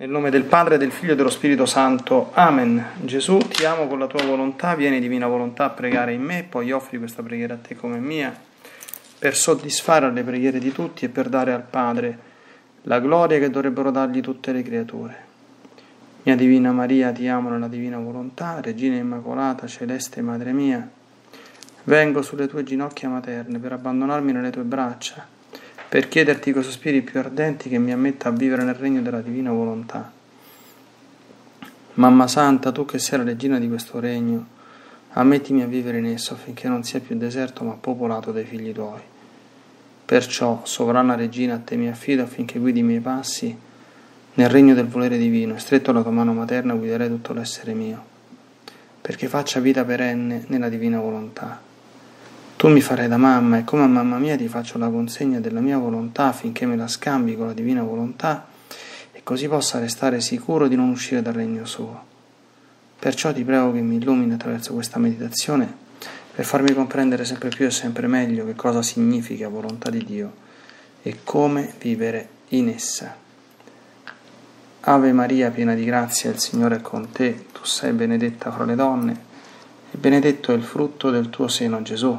Nel nome del Padre, del Figlio e dello Spirito Santo. Amen. Gesù, ti amo con la tua volontà, vieni divina volontà a pregare in me, poi offri questa preghiera a te come mia, per soddisfare le preghiere di tutti e per dare al Padre la gloria che dovrebbero dargli tutte le creature. Mia Divina Maria, ti amo nella divina volontà, Regina Immacolata, Celeste Madre mia, vengo sulle tue ginocchia materne per abbandonarmi nelle tue braccia per chiederti coi sospiri più ardenti che mi ammetta a vivere nel regno della divina volontà. Mamma Santa, tu che sei la regina di questo regno, ammettimi a vivere in esso affinché non sia più deserto ma popolato dai figli tuoi. Perciò, sovrana regina, a te mi affido affinché guidi i miei passi nel regno del volere divino e stretto alla tua mano materna guiderai tutto l'essere mio, perché faccia vita perenne nella divina volontà. Tu mi farai da mamma e come a mamma mia ti faccio la consegna della mia volontà affinché me la scambi con la divina volontà e così possa restare sicuro di non uscire dal regno suo. Perciò ti prego che mi illumini attraverso questa meditazione per farmi comprendere sempre più e sempre meglio che cosa significa volontà di Dio e come vivere in essa. Ave Maria, piena di grazia, il Signore è con te, tu sei benedetta fra le donne e benedetto è il frutto del tuo seno Gesù.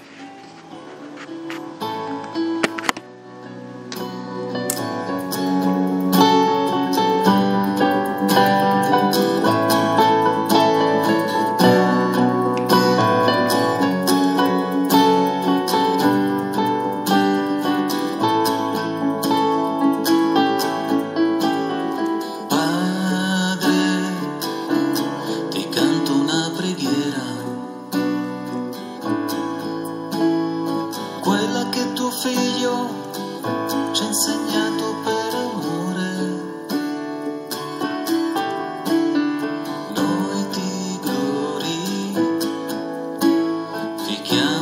Yeah.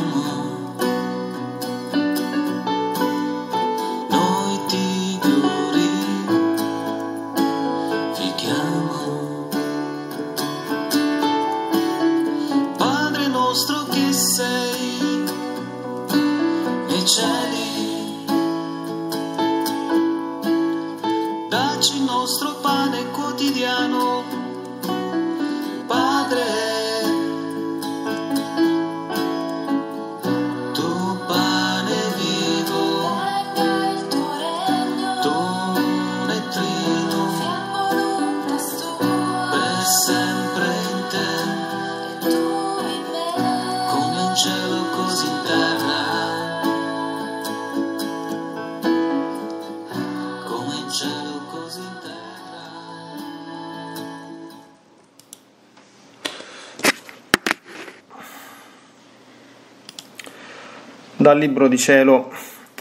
Dal Libro di Cielo,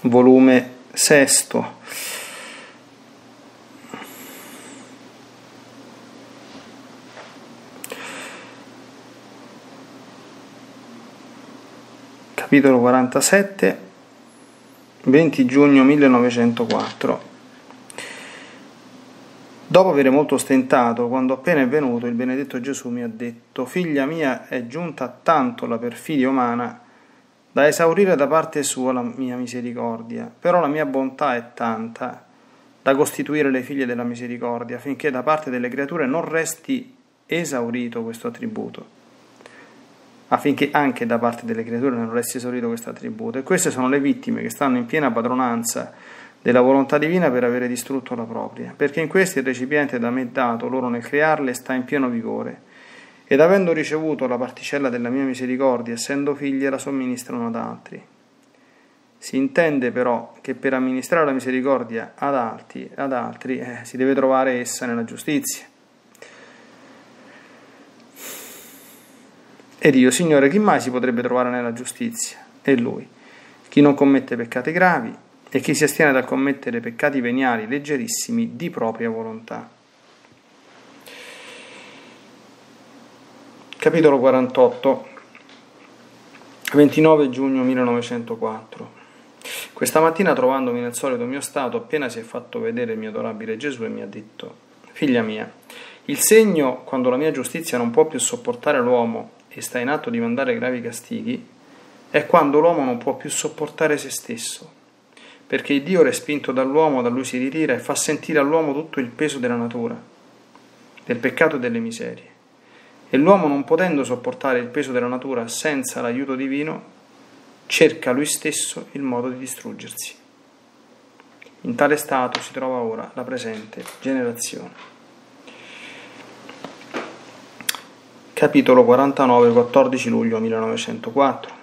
volume sesto. Capitolo 47, 20 giugno 1904. Dopo aver molto stentato, quando appena è venuto, il benedetto Gesù mi ha detto, Figlia mia, è giunta tanto la perfidia umana da esaurire da parte sua la mia misericordia, però la mia bontà è tanta da costituire le figlie della misericordia, affinché da parte delle creature non resti esaurito questo attributo, affinché anche da parte delle creature non resti esaurito questo attributo. E queste sono le vittime che stanno in piena padronanza della volontà divina per avere distrutto la propria, perché in questi il recipiente da me dato loro nel crearle sta in pieno vigore ed avendo ricevuto la particella della mia misericordia, essendo figlie, la somministrano ad altri. Si intende però che per amministrare la misericordia ad altri, ad altri eh, si deve trovare essa nella giustizia. Ed io, Signore, chi mai si potrebbe trovare nella giustizia? E lui, chi non commette peccati gravi e chi si astiene dal commettere peccati veniali leggerissimi di propria volontà. Capitolo 48, 29 giugno 1904. Questa mattina, trovandomi nel solito mio stato, appena si è fatto vedere il mio adorabile Gesù e mi ha detto: Figlia mia, il segno quando la mia giustizia non può più sopportare l'uomo e sta in atto di mandare gravi castighi, è quando l'uomo non può più sopportare se stesso, perché Dio, respinto dall'uomo, da lui si ritira e fa sentire all'uomo tutto il peso della natura, del peccato e delle miserie. E l'uomo, non potendo sopportare il peso della natura senza l'aiuto divino, cerca lui stesso il modo di distruggersi. In tale stato si trova ora la presente generazione. Capitolo 49, 14 luglio 1904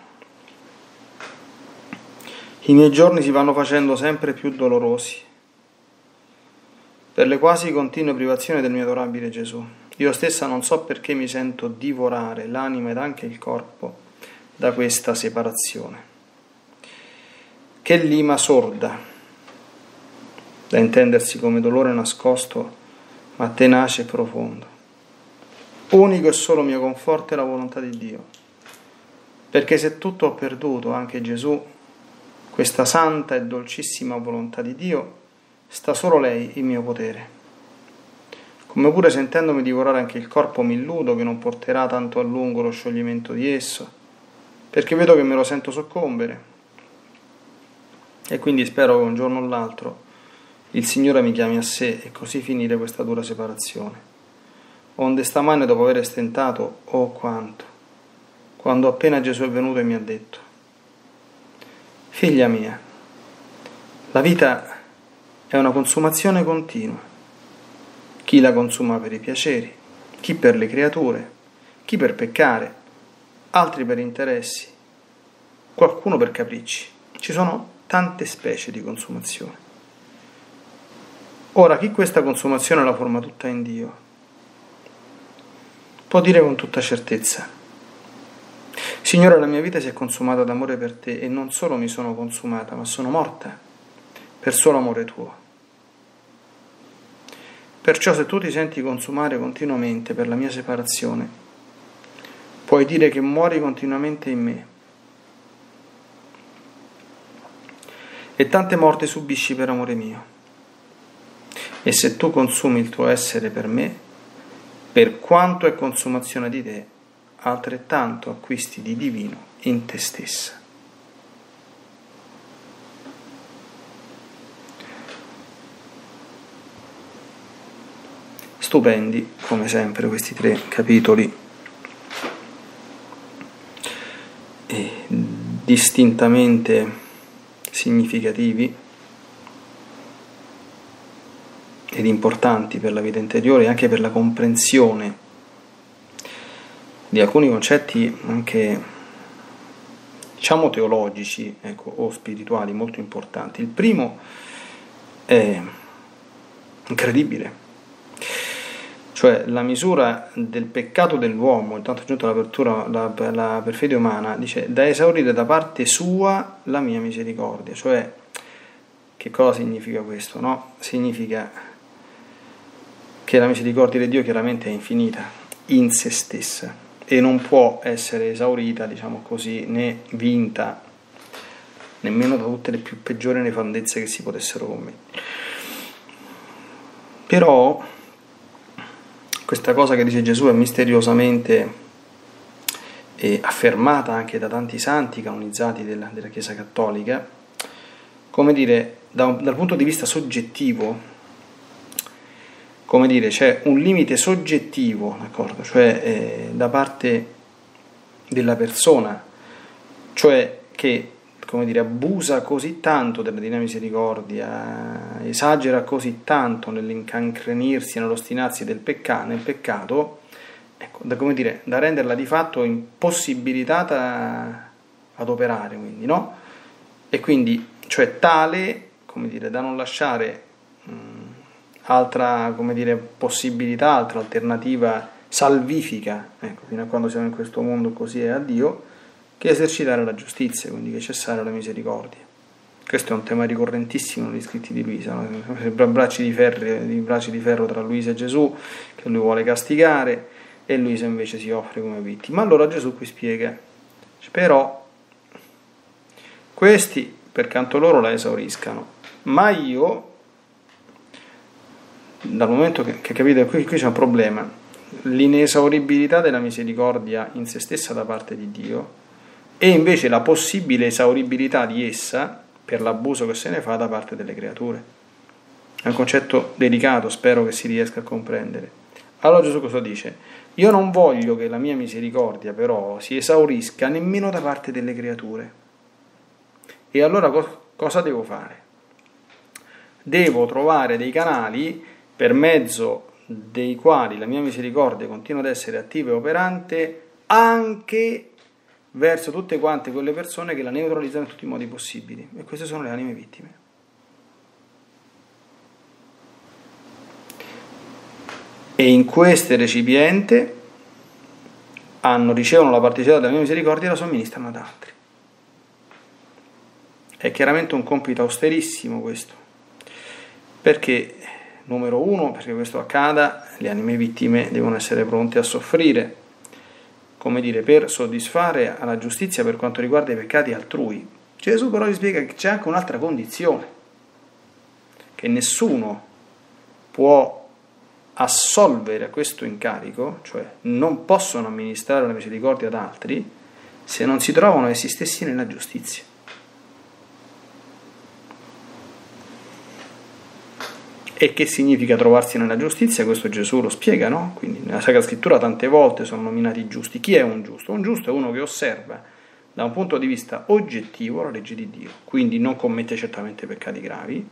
I miei giorni si vanno facendo sempre più dolorosi per le quasi continue privazioni del mio adorabile Gesù. Io stessa non so perché mi sento divorare l'anima ed anche il corpo da questa separazione. Che lima sorda, da intendersi come dolore nascosto, ma tenace e profondo. Unico e solo mio conforto è la volontà di Dio, perché se tutto ho perduto, anche Gesù, questa santa e dolcissima volontà di Dio, sta solo lei il mio potere. Come pure sentendomi divorare anche il corpo mi illudo che non porterà tanto a lungo lo scioglimento di esso, perché vedo che me lo sento soccombere. E quindi spero che un giorno o l'altro il Signore mi chiami a sé e così finire questa dura separazione. Onde stamane, dopo aver stentato, oh quanto, quando appena Gesù è venuto e mi ha detto, Figlia mia, la vita è una consumazione continua. Chi la consuma per i piaceri, chi per le creature, chi per peccare, altri per interessi, qualcuno per capricci. Ci sono tante specie di consumazione. Ora, chi questa consumazione la forma tutta in Dio, può dire con tutta certezza, Signore, la mia vita si è consumata d'amore per te e non solo mi sono consumata, ma sono morta per solo amore tuo. Perciò se tu ti senti consumare continuamente per la mia separazione, puoi dire che muori continuamente in me e tante morti subisci per amore mio. E se tu consumi il tuo essere per me, per quanto è consumazione di te, altrettanto acquisti di divino in te stessa. Stupendi, come sempre, questi tre capitoli e distintamente significativi ed importanti per la vita interiore e anche per la comprensione di alcuni concetti anche diciamo teologici ecco, o spirituali molto importanti. Il primo è incredibile, cioè la misura del peccato dell'uomo, intanto è giunta l'apertura la, la perfidia umana, dice da esaurire da parte sua la mia misericordia, cioè che cosa significa questo? No? Significa che la misericordia di Dio chiaramente è infinita in se stessa e non può essere esaurita, diciamo così, né vinta nemmeno da tutte le più peggiori nefandezze che si potessero commettere. Però questa cosa che dice Gesù è misteriosamente eh, affermata anche da tanti santi canonizzati della, della Chiesa Cattolica, come dire, da un, dal punto di vista soggettivo, come dire, c'è un limite soggettivo, d'accordo? Cioè eh, da parte della persona, cioè che come dire, abusa così tanto della Divina Misericordia, esagera così tanto nell'incancrenirsi, nell'ostinarsi del pecca- nel peccato, ecco, da, come dire, da renderla di fatto impossibilitata ad operare, quindi, no? E quindi, cioè tale, come dire, da non lasciare mh, altra, come dire, possibilità, altra alternativa salvifica, ecco, fino a quando siamo in questo mondo così è a Dio, che esercitare la giustizia, quindi che cessare la misericordia. Questo è un tema ricorrentissimo negli scritti di Luisa, no? bracci, di ferro, bracci di ferro tra Luisa e Gesù, che lui vuole castigare, e Luisa invece si offre come vittima. Allora Gesù qui spiega, però questi per canto loro la esauriscano, ma io, dal momento che, che capite, qui, qui c'è un problema, l'inesauribilità della misericordia in se stessa da parte di Dio, e invece la possibile esauribilità di essa per l'abuso che se ne fa da parte delle creature. È un concetto delicato, spero che si riesca a comprendere. Allora Gesù cosa dice? Io non voglio che la mia misericordia però si esaurisca nemmeno da parte delle creature. E allora co- cosa devo fare? Devo trovare dei canali per mezzo dei quali la mia misericordia continua ad essere attiva e operante anche verso tutte quante quelle persone che la neutralizzano in tutti i modi possibili. E queste sono le anime vittime. E in queste recipiente hanno, ricevono la particella della mia misericordia e la somministrano ad altri. È chiaramente un compito austerissimo questo, perché numero uno, perché questo accada, le anime vittime devono essere pronte a soffrire come dire, per soddisfare alla giustizia per quanto riguarda i peccati altrui. Gesù però vi spiega che c'è anche un'altra condizione, che nessuno può assolvere a questo incarico, cioè non possono amministrare la misericordia ad altri, se non si trovano essi stessi nella giustizia. E che significa trovarsi nella giustizia? Questo Gesù lo spiega, no? Quindi nella Sacra Scrittura tante volte sono nominati giusti. Chi è un giusto? Un giusto è uno che osserva da un punto di vista oggettivo la legge di Dio, quindi non commette certamente peccati gravi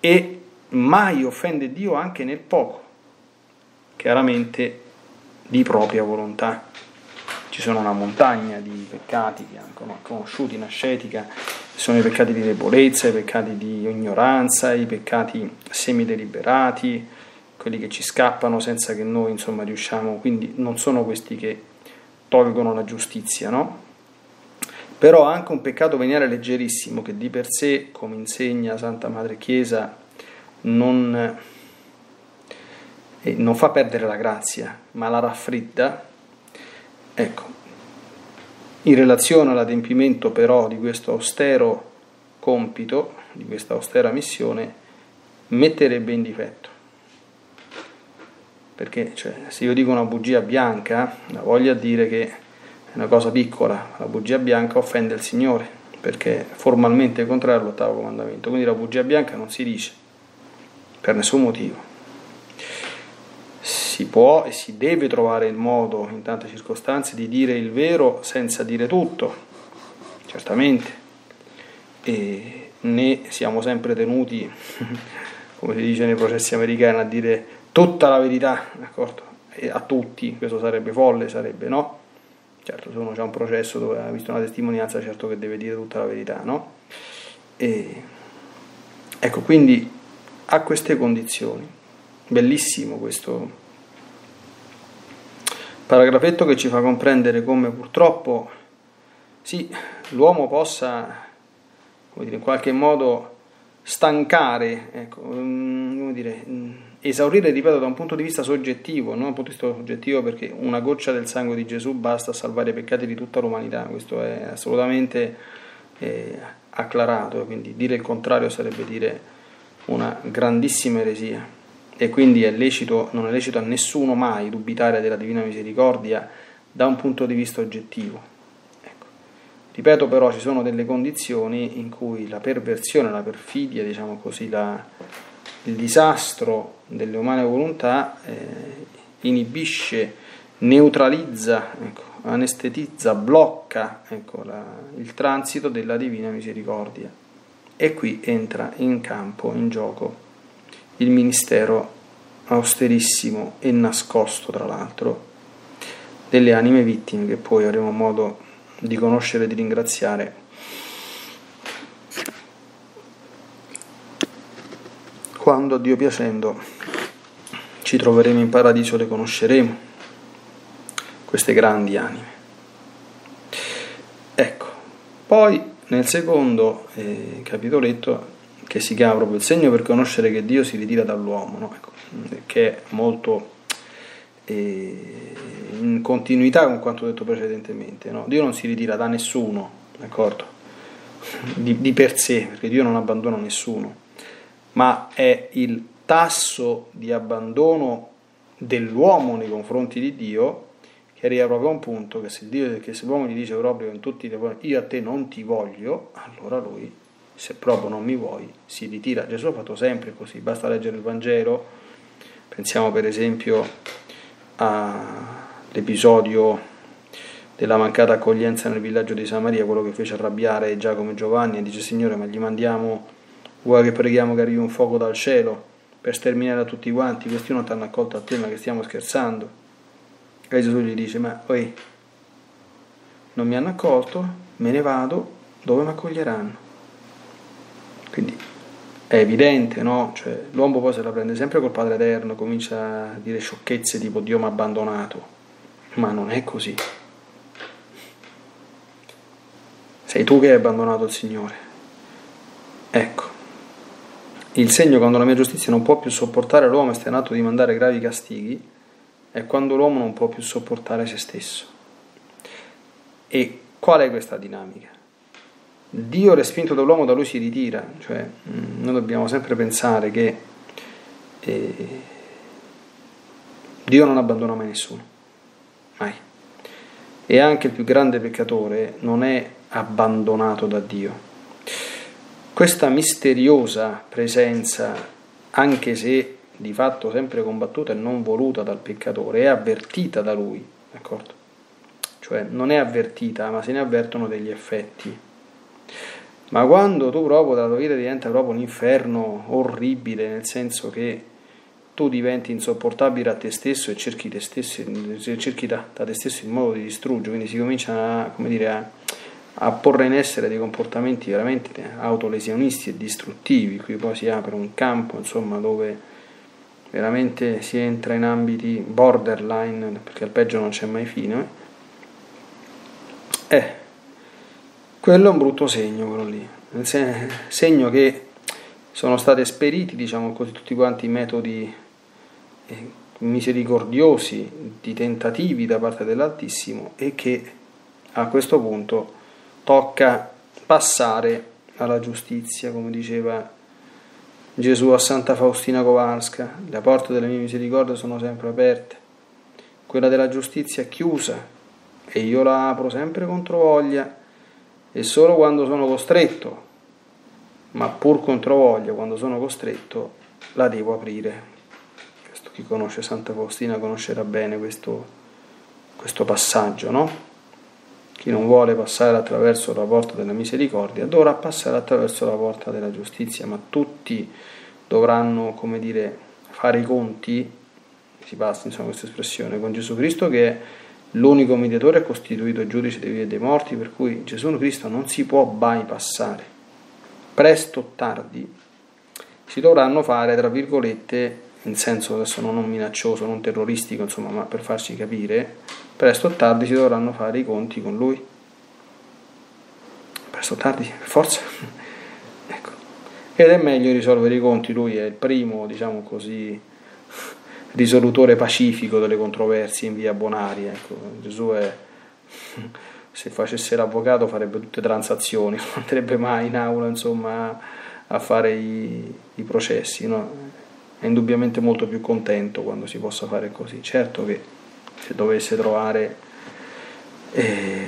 e mai offende Dio anche nel poco, chiaramente di propria volontà. Ci sono una montagna di peccati conosciuti in ascetica sono i peccati di debolezza, i peccati di ignoranza, i peccati semideliberati, quelli che ci scappano senza che noi insomma riusciamo, quindi non sono questi che tolgono la giustizia, no? Però anche un peccato veniale leggerissimo che di per sé, come insegna Santa Madre Chiesa, non, eh, non fa perdere la grazia, ma la raffredda, ecco, in relazione all'adempimento però di questo austero compito, di questa austera missione, metterebbe in difetto. Perché cioè, se io dico una bugia bianca, la voglio dire che è una cosa piccola, la bugia bianca offende il Signore, perché è formalmente contrario all'ottavo comandamento, quindi la bugia bianca non si dice per nessun motivo si può e si deve trovare il modo in tante circostanze di dire il vero senza dire tutto, certamente, e né siamo sempre tenuti, come si dice nei processi americani, a dire tutta la verità, d'accordo? E a tutti, questo sarebbe folle, sarebbe no? Certo, se uno c'è un processo dove ha visto una testimonianza, certo che deve dire tutta la verità, no? E, ecco, quindi a queste condizioni, bellissimo questo paragrafetto che ci fa comprendere come purtroppo sì, l'uomo possa dire, in qualche modo stancare, ecco, mm, dire, mm, esaurire, ripeto, da un punto di vista soggettivo, non da un punto di vista soggettivo perché una goccia del sangue di Gesù basta a salvare i peccati di tutta l'umanità, questo è assolutamente eh, acclarato, quindi dire il contrario sarebbe dire una grandissima eresia e quindi è lecito, non è lecito a nessuno mai dubitare della divina misericordia da un punto di vista oggettivo. Ecco. Ripeto però, ci sono delle condizioni in cui la perversione, la perfidia, diciamo così, la, il disastro delle umane volontà eh, inibisce, neutralizza, ecco, anestetizza, blocca ecco, la, il transito della divina misericordia. E qui entra in campo, in gioco, il ministero austerissimo e nascosto, tra l'altro, delle anime vittime che poi avremo modo di conoscere e di ringraziare. Quando Dio piacendo ci troveremo in paradiso, le conosceremo, queste grandi anime. Ecco, poi nel secondo eh, capitoletto che si chiama proprio il segno per conoscere che Dio si ritira dall'uomo, no? ecco, che è molto eh, in continuità con quanto detto precedentemente. No? Dio non si ritira da nessuno, d'accordo? Di, di per sé, perché Dio non abbandona nessuno, ma è il tasso di abbandono dell'uomo nei confronti di Dio che arriva proprio a un punto che se, Dio, che se l'uomo gli dice proprio in tutti i io a te non ti voglio, allora lui, se proprio non mi vuoi, si ritira. Gesù ha fatto sempre così, basta leggere il Vangelo, pensiamo per esempio all'episodio della mancata accoglienza nel villaggio di Samaria, quello che fece arrabbiare Giacomo e Giovanni, e dice Signore ma gli mandiamo, vuoi che preghiamo che arrivi un fuoco dal cielo per sterminare tutti quanti, questi non ti hanno accolto a te ma che stiamo scherzando. E Gesù gli dice, ma oi, non mi hanno accolto, me ne vado, dove mi accoglieranno? Quindi è evidente, no? Cioè, l'uomo poi se la prende sempre col Padre Eterno, comincia a dire sciocchezze tipo Dio mi ha abbandonato, ma non è così. Sei tu che hai abbandonato il Signore. Ecco, il segno quando la mia giustizia non può più sopportare l'uomo è stenato di mandare gravi castighi, è quando l'uomo non può più sopportare se stesso. E qual è questa dinamica? Dio respinto dall'uomo da lui si ritira, cioè mm, noi dobbiamo sempre pensare che eh, Dio non abbandona mai nessuno, mai. E anche il più grande peccatore non è abbandonato da Dio. Questa misteriosa presenza, anche se di fatto sempre combattuta e non voluta dal peccatore, è avvertita da lui, d'accordo? Cioè non è avvertita, ma se ne avvertono degli effetti. Ma quando tu proprio la tua vita diventa proprio un inferno orribile, nel senso che tu diventi insopportabile a te stesso e cerchi, te stesso, cerchi da, da, te stesso il modo di distruggere, quindi si comincia a, dire, a, a porre in essere dei comportamenti veramente autolesionisti e distruttivi, qui poi si apre un campo insomma, dove veramente si entra in ambiti borderline, perché al peggio non c'è mai fine, eh, quello è un brutto segno, quello lì, segno che sono stati esperiti, diciamo così, tutti quanti i metodi eh, misericordiosi di tentativi da parte dell'Altissimo e che a questo punto tocca passare alla giustizia, come diceva Gesù a Santa Faustina Kowalska, le porte delle mie misericordie sono sempre aperte, quella della giustizia è chiusa e io la apro sempre contro voglia e solo quando sono costretto, ma pur contro voglia, quando sono costretto, la devo aprire. Questo, chi conosce Santa Faustina conoscerà bene questo, questo passaggio, no? Chi non vuole passare attraverso la porta della misericordia dovrà passare attraverso la porta della giustizia, ma tutti dovranno, come dire, fare i conti, si passa insomma questa espressione, con Gesù Cristo che è l'unico mediatore costituito giudice dei vivi e dei morti, per cui Gesù Cristo non si può bypassare. Presto o tardi si dovranno fare, tra virgolette, in senso adesso non minaccioso, non terroristico, insomma, ma per farci capire, presto o tardi si dovranno fare i conti con lui. Presto o tardi, per forza. ecco. Ed è meglio risolvere i conti, lui è il primo, diciamo così, risolutore pacifico delle controversie in via Bonari. Ecco. Gesù è, se facesse l'avvocato farebbe tutte transazioni, non andrebbe mai in aula insomma, a fare i, i processi. No? È indubbiamente molto più contento quando si possa fare così. Certo che se dovesse trovare, eh,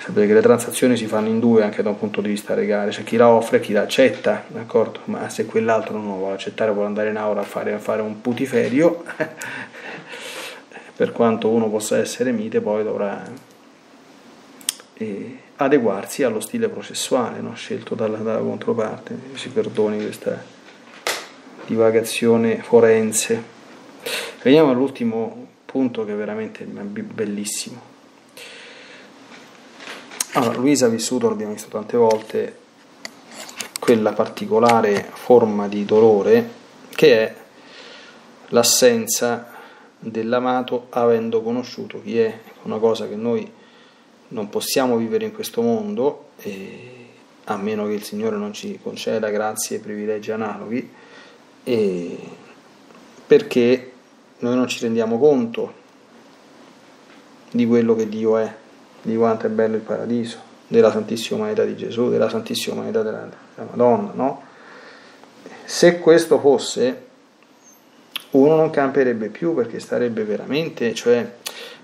sapete che le transazioni si fanno in due anche da un punto di vista legale, c'è chi la offre e chi la accetta, d'accordo? Ma se quell'altro non lo vuole accettare, vuole andare in aula a fare, a fare un putiferio, per quanto uno possa essere mite, poi dovrà eh, adeguarsi allo stile processuale no? scelto dalla, dalla controparte. Si perdoni questa divagazione forense. Veniamo all'ultimo punto che è veramente bellissimo. Allora, Luisa ha vissuto, l'abbiamo visto tante volte, quella particolare forma di dolore che è l'assenza dell'amato avendo conosciuto chi è, una cosa che noi non possiamo vivere in questo mondo, a meno che il Signore non ci conceda grazie e privilegi analoghi, perché noi non ci rendiamo conto di quello che Dio è, di quanto è bello il paradiso, della Santissima Umanità di Gesù, della Santissima Umanità della, della Madonna, no? Se questo fosse, uno non camperebbe più perché starebbe veramente, cioè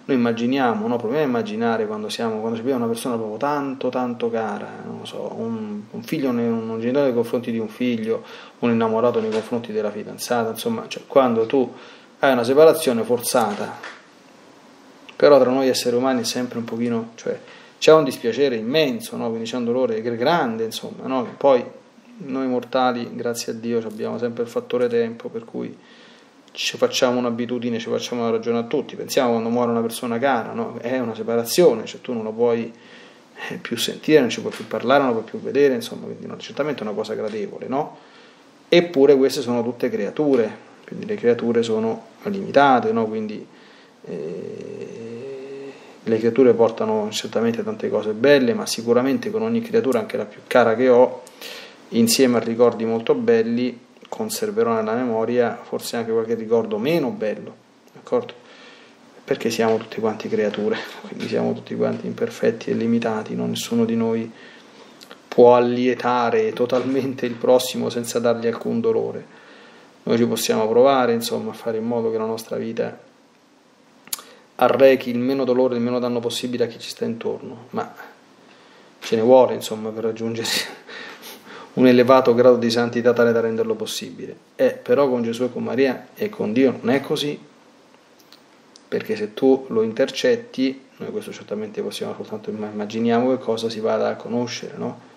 noi immaginiamo, no? proviamo a immaginare quando siamo, quando abbiamo una persona proprio tanto tanto cara, non so, un, un figlio, un genitore nei confronti di un figlio, un innamorato nei confronti della fidanzata, insomma, cioè, quando tu hai una separazione forzata, però tra noi esseri umani è sempre un pochino, cioè c'è un dispiacere immenso, no? quindi c'è un dolore grande, insomma, no? poi noi mortali, grazie a Dio, abbiamo sempre il fattore tempo, per cui ci facciamo un'abitudine, ci facciamo una ragione a tutti. Pensiamo quando muore una persona cara, no? è una separazione, cioè tu non lo puoi eh, più sentire, non ci puoi più parlare, non lo puoi più vedere, insomma, quindi no, certamente è una cosa gradevole, no? Eppure queste sono tutte creature, quindi le creature sono limitate, no? Quindi eh, le creature portano certamente tante cose belle, ma sicuramente con ogni creatura, anche la più cara che ho, insieme a ricordi molto belli, conserverò nella memoria forse anche qualche ricordo meno bello, d'accordo? Perché siamo tutti quanti creature, quindi siamo tutti quanti imperfetti e limitati, non nessuno di noi può allietare totalmente il prossimo senza dargli alcun dolore. Noi ci possiamo provare, insomma, a fare in modo che la nostra vita arrechi il meno dolore, il meno danno possibile a chi ci sta intorno, ma ce ne vuole, insomma, per raggiungere un elevato grado di santità tale da renderlo possibile. Eh, però con Gesù e con Maria e con Dio non è così, perché se tu lo intercetti, noi questo certamente possiamo soltanto immaginiamo che cosa si vada a conoscere, no?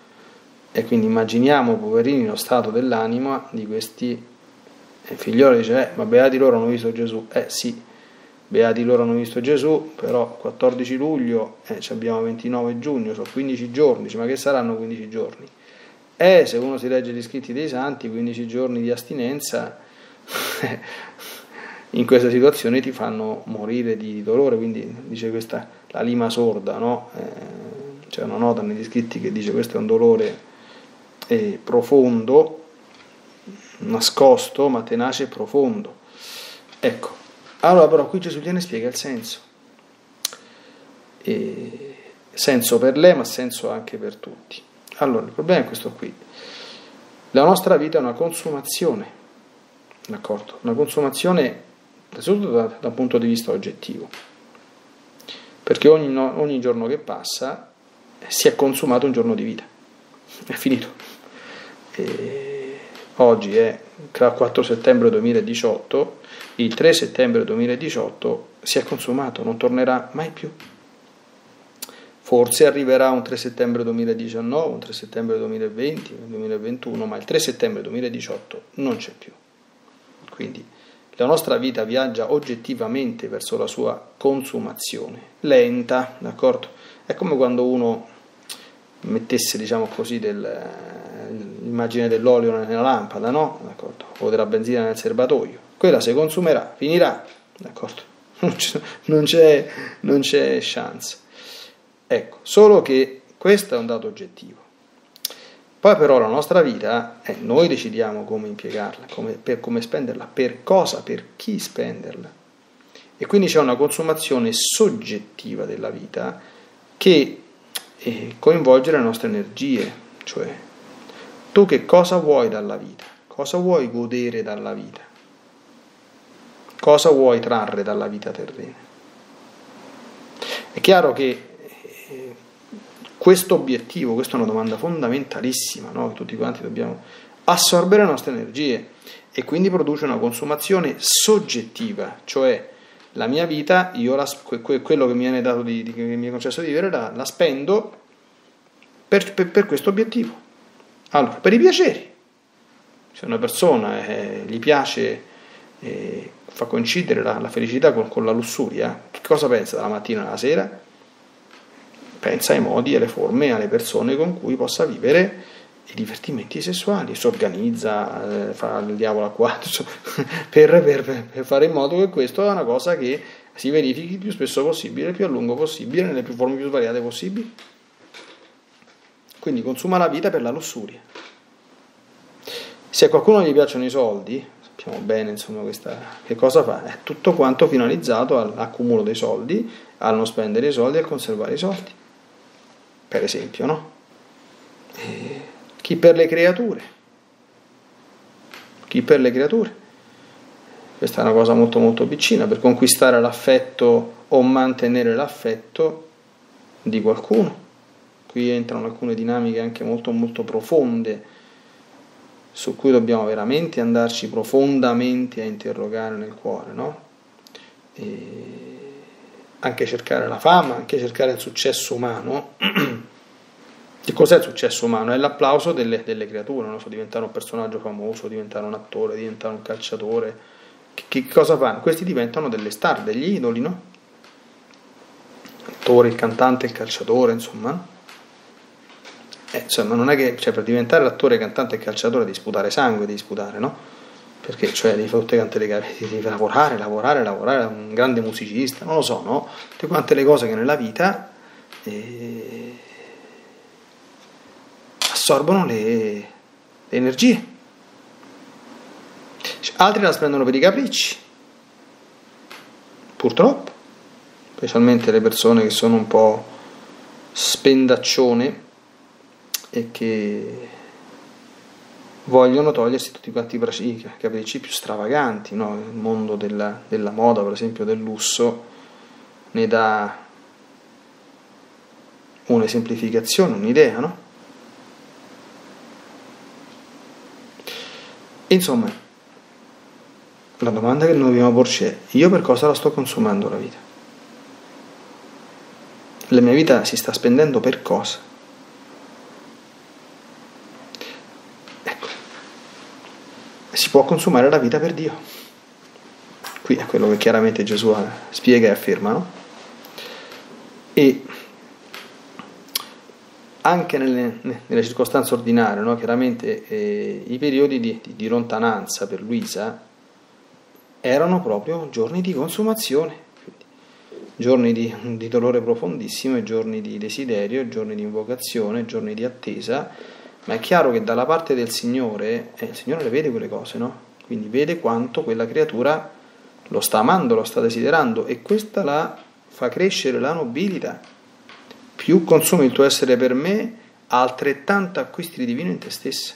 E quindi immaginiamo, poverini, lo stato dell'anima di questi e figlioli, dice, eh, ma beati loro hanno visto Gesù. Eh sì, beati loro hanno visto Gesù, però 14 luglio, eh, abbiamo 29 giugno, sono 15 giorni, ma che saranno 15 giorni? E se uno si legge gli scritti dei santi, 15 giorni di astinenza in questa situazione ti fanno morire di dolore, quindi dice questa la lima sorda, no? eh, c'è una nota negli scritti che dice questo è un dolore eh, profondo, nascosto, ma tenace e profondo. Ecco, allora però qui Gesù gliene spiega il senso. E senso per lei, ma senso anche per tutti. Allora, il problema è questo qui. La nostra vita è una consumazione, d'accordo? Una consumazione innanzitutto da, da un punto di vista oggettivo, perché ogni, ogni giorno che passa si è consumato un giorno di vita, è finito. E oggi è il 4 settembre 2018, il 3 settembre 2018 si è consumato, non tornerà mai più. Forse arriverà un 3 settembre 2019, un 3 settembre 2020, 2021, ma il 3 settembre 2018 non c'è più. Quindi la nostra vita viaggia oggettivamente verso la sua consumazione, lenta, d'accordo? È come quando uno mettesse, diciamo così, del, l'immagine dell'olio nella lampada, no? D'accordo? O della benzina nel serbatoio. Quella si consumerà, finirà, d'accordo? Non c'è, non c'è, chance. Ecco, solo che questo è un dato oggettivo. Poi però la nostra vita, eh, noi decidiamo come impiegarla, come, per come spenderla, per cosa, per chi spenderla. E quindi c'è una consumazione soggettiva della vita che eh, coinvolge le nostre energie, cioè tu che cosa vuoi dalla vita, cosa vuoi godere dalla vita, cosa vuoi trarre dalla vita terrena. È chiaro che questo obiettivo, questa è una domanda fondamentalissima, no? tutti quanti dobbiamo assorbere le nostre energie e quindi produce una consumazione soggettiva, cioè la mia vita, la, quello che mi viene dato di, di, che mi è concesso di vivere, la, la spendo per, per, per, questo obiettivo. Allora, per i piaceri. Se una persona eh, gli piace, eh, fa coincidere la, la felicità con, con la lussuria, che cosa pensa dalla mattina alla sera? pensa ai modi alle forme, alle persone con cui possa vivere i divertimenti sessuali, si organizza, eh, fa il diavolo a quattro, per, per, per, fare in modo che questo è una cosa che si verifichi il più spesso possibile, il più a lungo possibile, nelle più forme più svariate possibili. Quindi consuma la vita per la lussuria. Se a qualcuno gli piacciono i soldi, sappiamo bene insomma questa, che cosa fa, è tutto quanto finalizzato all'accumulo dei soldi, al non spendere i soldi e a conservare i soldi per esempio, no? E chi per le creature? Chi per le creature? questa è una cosa molto molto vicina, per conquistare l'affetto o mantenere l'affetto di qualcuno. Qui entrano alcune dinamiche anche molto molto profonde su cui dobbiamo veramente andarci profondamente a interrogare nel cuore, no? Anche cercare la fama, anche cercare il successo umano. che cos'è il successo umano? È l'applauso delle, delle creature, non so, diventare un personaggio famoso, diventare un attore, diventare un calciatore. Che, che cosa fanno? Questi diventano delle star, degli idoli, no? L'attore, il cantante, il calciatore, insomma. Eh, insomma, non è che cioè, per diventare l'attore, cantante e calciatore devi sputare sangue, devi sputare, no? perché cioè devi fare tutte quante le gare, devi lavorare, lavorare, lavorare, un grande musicista, non lo so, no? Tutte quante le cose che nella vita eh, assorbono le, le energie. Altri la sprendono per i capricci, purtroppo, specialmente le persone che sono un po' spendaccione e che vogliono togliersi tutti quanti i capricci più stravaganti, no? il mondo della, della, moda, per esempio del lusso, ne dà un'esemplificazione, un'idea, no? Insomma, la domanda che noi dobbiamo porci è, io per cosa la sto consumando la vita? La mia vita si sta spendendo per cosa? Si può consumare la vita per Dio. Qui è quello che chiaramente Gesù spiega e afferma, no? E anche nelle, nelle circostanze ordinarie, no? chiaramente eh, i periodi di, di, di, lontananza per Luisa erano proprio giorni di consumazione, giorni di, di dolore profondissimo, giorni di desiderio, giorni di invocazione, giorni di attesa ma è chiaro che dalla parte del Signore, eh, il Signore le vede quelle cose, no? Quindi vede quanto quella creatura lo sta amando, lo sta desiderando e questa la fa crescere la nobilità. Più consumi il tuo essere per me, altrettanto acquisti di divino in te stessa.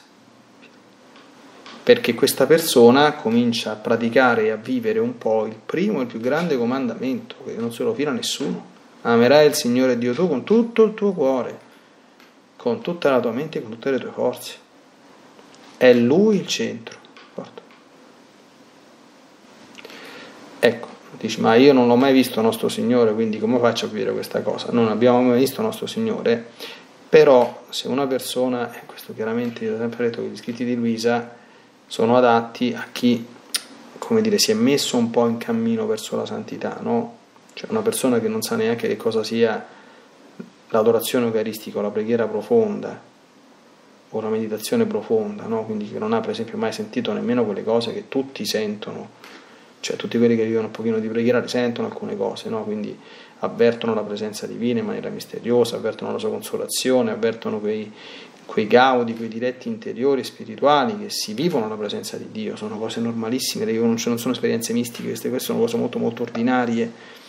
Perché questa persona comincia a praticare e a vivere un po' il primo e il più grande comandamento, che non se lo fila nessuno. Amerai il Signore Dio tuo con tutto il tuo cuore con tutta la tua mente con tutte le tue forze. È Lui il centro. Ecco, dici, ma io non l'ho mai visto nostro Signore, quindi come faccio a capire questa cosa? Non abbiamo mai visto nostro Signore, però se una persona, e questo chiaramente io ho sempre detto che gli scritti di Luisa sono adatti a chi, come dire, si è messo un po' in cammino verso la santità, no? Cioè una persona che non sa neanche che cosa sia l'adorazione eucaristica, la preghiera profonda o la meditazione profonda, no? quindi che non ha per esempio mai sentito nemmeno quelle cose che tutti sentono, cioè tutti quelli che vivono un pochino di preghiera risentono alcune cose, no? quindi avvertono la presenza divina in maniera misteriosa, avvertono la sua consolazione, avvertono quei, quei gaudi, quei diretti interiori spirituali che si vivono alla presenza di Dio, sono cose normalissime, non sono esperienze mistiche, queste sono cose molto molto ordinarie.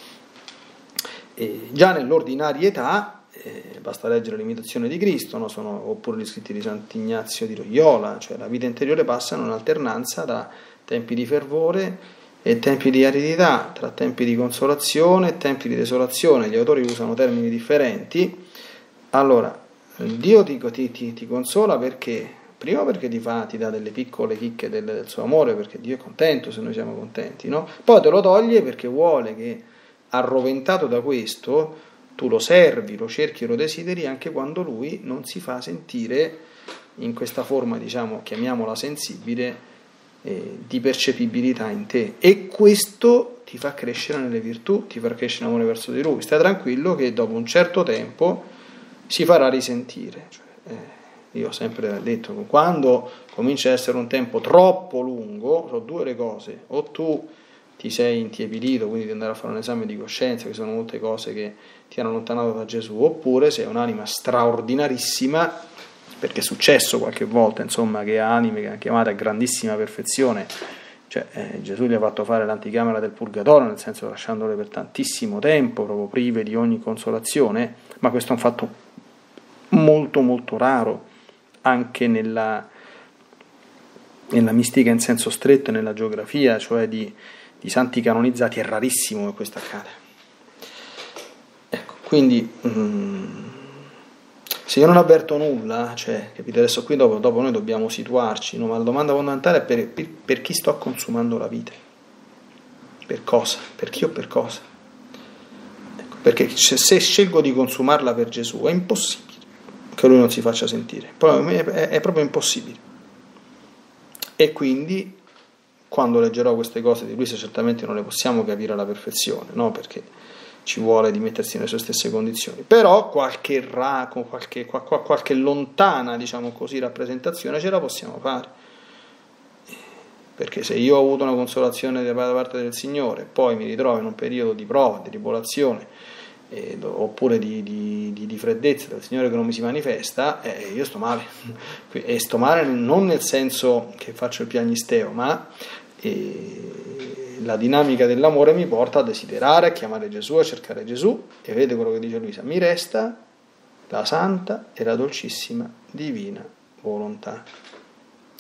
E già nell'ordinarietà eh, basta leggere l'imitazione di Cristo, no? Sono, oppure gli scritti di Sant'Ignazio di Loyola, cioè la vita interiore passa in un'alternanza da tempi di fervore e tempi di aridità, tra tempi di consolazione e tempi di desolazione, gli autori usano termini differenti. Allora, Dio ti, ti, ti consola perché? Prima perché ti, fa, ti dà delle piccole chicche del, del, suo amore, perché Dio è contento se noi siamo contenti, no? Poi te lo toglie perché vuole che, arroventato da questo, tu lo servi, lo cerchi lo desideri anche quando lui non si fa sentire in questa forma, diciamo, chiamiamola sensibile, eh, di percepibilità in te. E questo ti fa crescere nelle virtù, ti fa crescere l'amore verso di lui. Stai tranquillo che dopo un certo tempo si farà risentire. Cioè, eh, io ho sempre detto che quando comincia ad essere un tempo troppo lungo, sono due le cose, o tu ti sei intiepidito, quindi di andare a fare un esame di coscienza, che sono molte cose che ti hanno allontanato da Gesù, oppure sei un'anima straordinarissima, perché è successo qualche volta, insomma, che anime che hanno chiamato a grandissima perfezione, cioè eh, Gesù gli ha fatto fare l'anticamera del purgatorio, nel senso lasciandole per tantissimo tempo, proprio prive di ogni consolazione, ma questo è un fatto molto molto raro anche nella nella mistica in senso stretto e nella geografia, cioè di, di santi canonizzati, è rarissimo che questo accada. Ecco, quindi mm, se io non avverto nulla, cioè, capite, adesso qui dopo, dopo noi dobbiamo situarci, no? ma la domanda fondamentale è per, per, per chi sto consumando la vita? Per cosa? Per chi o per cosa? Ecco, perché se scelgo di consumarla per Gesù è impossibile che lui non si faccia sentire, è proprio impossibile. E quindi quando leggerò queste cose di Luisa certamente non le possiamo capire alla perfezione, no? perché ci vuole di mettersi nelle sue stesse condizioni, però qualche, ra, qualche, qualche lontana diciamo così, rappresentazione ce la possiamo fare. Perché se io ho avuto una consolazione da parte del Signore, poi mi ritrovo in un periodo di prova, di tribolazione, eh, oppure di, di, di, di, freddezza del Signore che non mi si manifesta, eh, io sto male. E sto male non nel senso che faccio il piagnisteo, ma eh, la dinamica dell'amore mi porta a desiderare, a chiamare Gesù, a cercare Gesù. E vede quello che dice Luisa, mi resta la santa e la dolcissima divina volontà.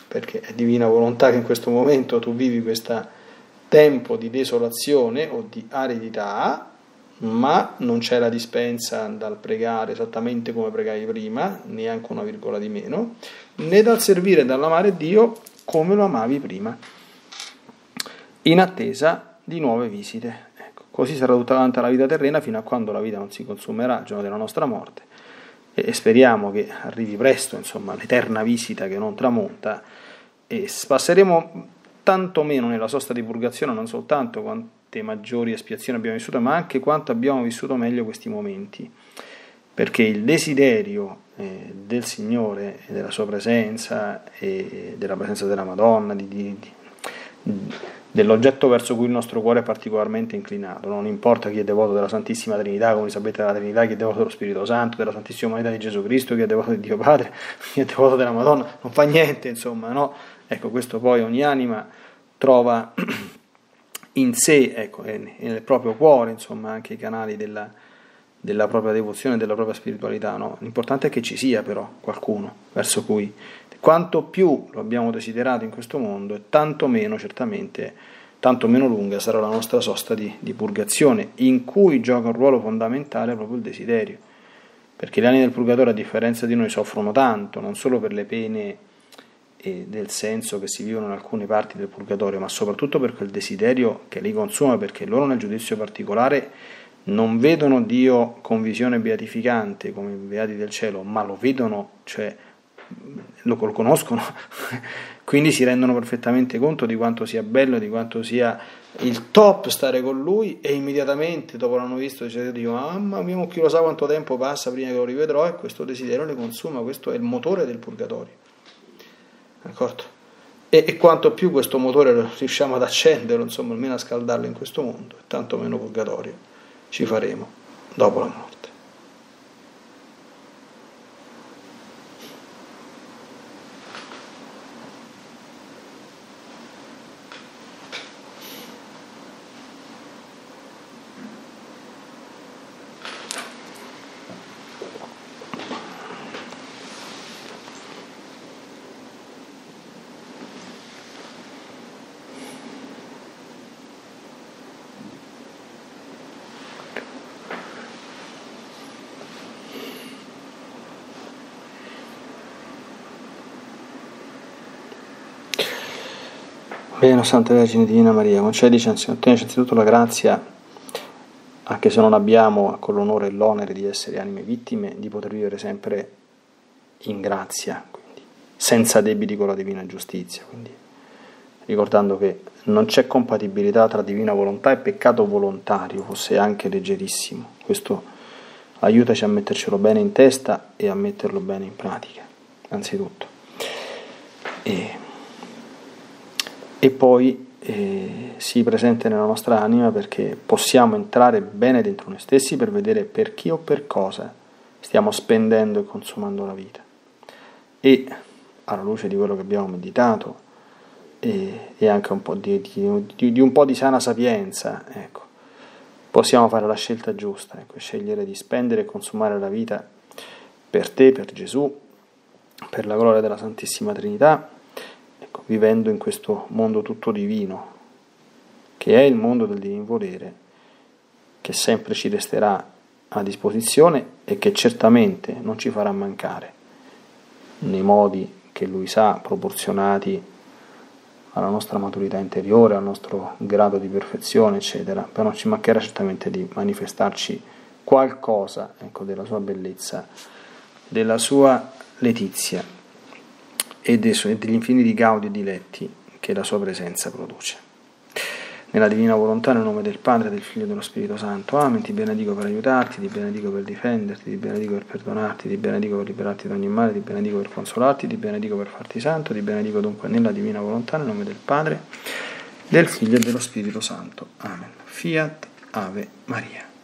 Perché è divina volontà che in questo momento tu vivi questo tempo di desolazione o di aridità ma non c'è la dispensa dal pregare esattamente come pregavi prima, neanche una virgola di meno, né dal servire e dall'amare Dio come lo amavi prima, in attesa di nuove visite. Ecco, così sarà tutta quanta la vita terrena fino a quando la vita non si consumerà, il giorno della nostra morte, e speriamo che arrivi presto, insomma, l'eterna visita che non tramonta, e passeremo tanto meno nella sosta di purgazione, non soltanto quante maggiori espiazioni abbiamo vissuto, ma anche quanto abbiamo vissuto meglio questi momenti. Perché il desiderio eh, del Signore e della sua presenza e della presenza della Madonna, di, di, di, dell'oggetto verso cui il nostro cuore è particolarmente inclinato, non importa chi è devoto della Santissima Trinità, come sapete della Trinità, chi è devoto dello Spirito Santo, della Santissima Umanità di Gesù Cristo, chi è devoto di Dio Padre, chi è devoto della Madonna, non fa niente, insomma, no? Ecco, questo poi ogni anima trova in sé, ecco, nel proprio cuore, insomma, anche i canali della, della propria devozione, della propria spiritualità. No? L'importante è che ci sia però qualcuno verso cui quanto più lo abbiamo desiderato in questo mondo, tanto meno certamente, tanto meno lunga sarà la nostra sosta di, di purgazione, in cui gioca un ruolo fondamentale proprio il desiderio. Perché gli anni del purgatorio, a differenza di noi, soffrono tanto, non solo per le pene e del senso che si vivono in alcune parti del purgatorio, ma soprattutto per quel desiderio che li consuma, perché loro nel giudizio particolare non vedono Dio con visione beatificante come i beati del cielo, ma lo vedono, cioè lo, conoscono, quindi si rendono perfettamente conto di quanto sia bello, di quanto sia il top stare con lui e immediatamente dopo l'hanno visto dicono mamma mia chi lo sa quanto tempo passa prima che lo rivedrò e questo desiderio le consuma, questo è il motore del purgatorio. D'accordo? E, e, quanto più questo motore riusciamo ad accenderlo, insomma, almeno a scaldarlo in questo mondo, tanto meno purgatorio ci faremo dopo la morte. Bene, Santa Vergine Divina Maria, concedici innanzitutto la grazia, anche se non abbiamo con l'onore e l'onere di essere anime vittime, di poter vivere sempre in grazia, quindi, senza debiti con la divina giustizia. Quindi, ricordando che non c'è compatibilità tra divina volontà e peccato volontario, fosse anche leggerissimo. Questo aiutaci a mettercelo bene in testa e a metterlo bene in pratica, anzitutto. E e poi eh, sii presente nella nostra anima perché possiamo entrare bene dentro noi stessi per vedere per chi o per cosa stiamo spendendo e consumando la vita. E alla luce di quello che abbiamo meditato e, e anche un po' di, di, di, un po' di sana sapienza, ecco, possiamo fare la scelta giusta, ecco, scegliere di spendere e consumare la vita per te, per Gesù, per la gloria della Santissima Trinità ecco, vivendo in questo mondo tutto divino, che è il mondo del divin volere, che sempre ci resterà a disposizione e che certamente non ci farà mancare nei modi che lui sa, proporzionati alla nostra maturità interiore, al nostro grado di perfezione, eccetera, però ci mancherà certamente di manifestarci qualcosa ecco, della sua bellezza, della sua letizia e, degli infiniti gaudi e diletti che la sua presenza produce nella divina volontà, nel nome del Padre, del Figlio e dello Spirito Santo. Amen. Ti benedico per aiutarti, ti benedico per difenderti, ti benedico per perdonarti, ti benedico per liberarti da ogni male, ti benedico per consolarti, ti benedico per farti santo, ti benedico dunque nella divina volontà, nel nome del Padre, del Figlio e dello Spirito Santo. Amen. Fiat Ave Maria.